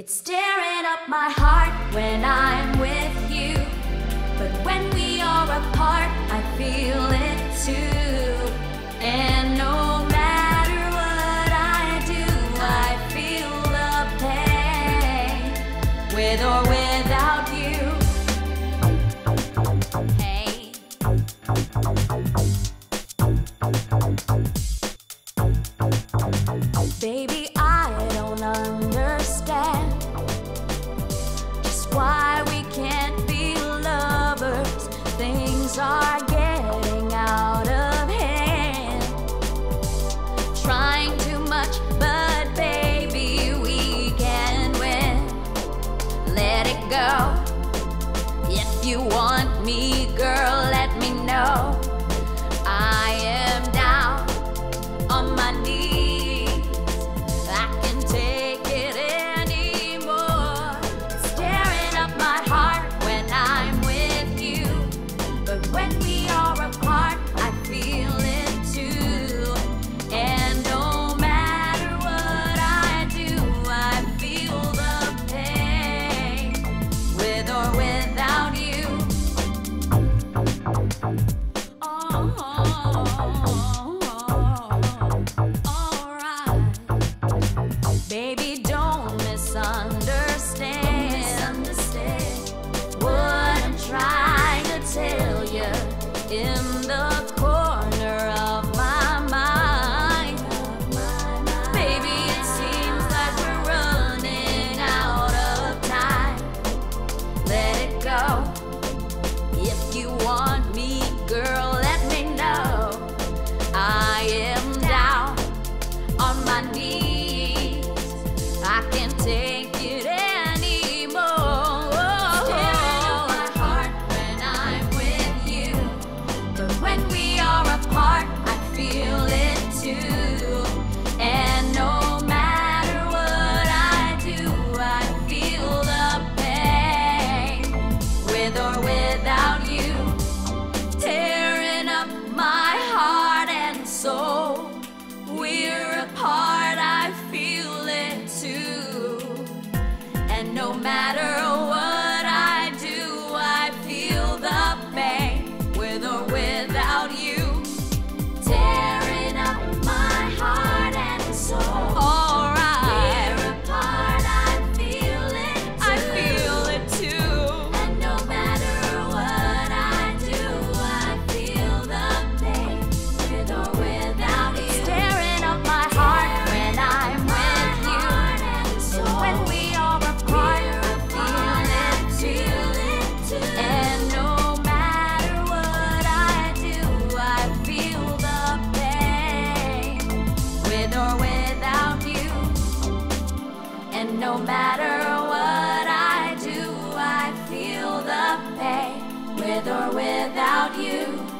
It's tearing up my heart when I'm with you. But when we are apart, I feel it too. And no matter what I do, I feel the pain. With or without Go. If you want me, girl, let me know. in the with or without you.